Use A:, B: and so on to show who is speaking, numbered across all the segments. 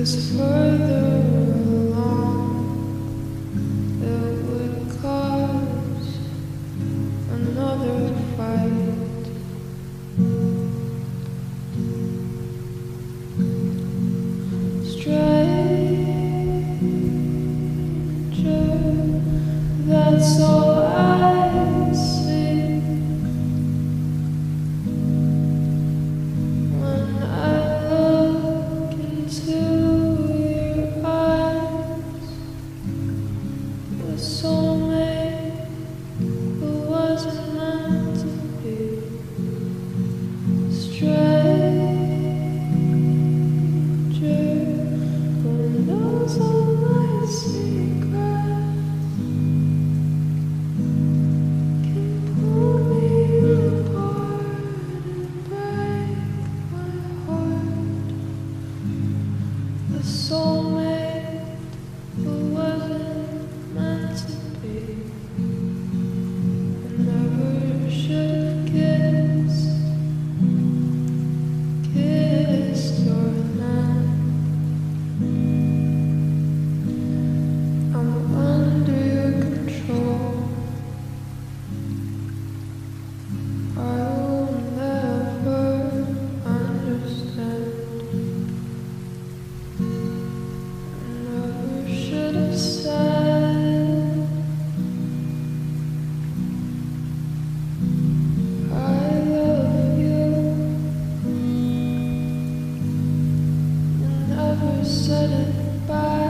A: this further. soul. never said it by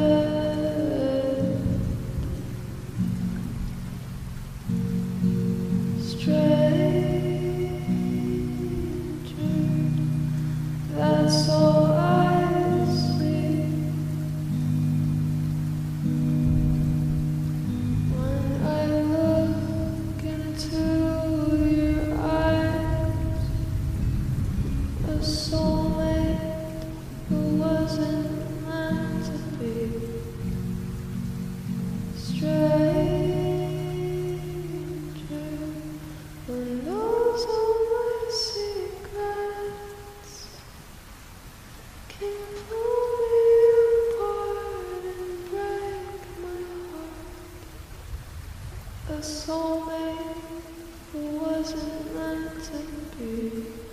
A: a soulmate who wasn't meant to be.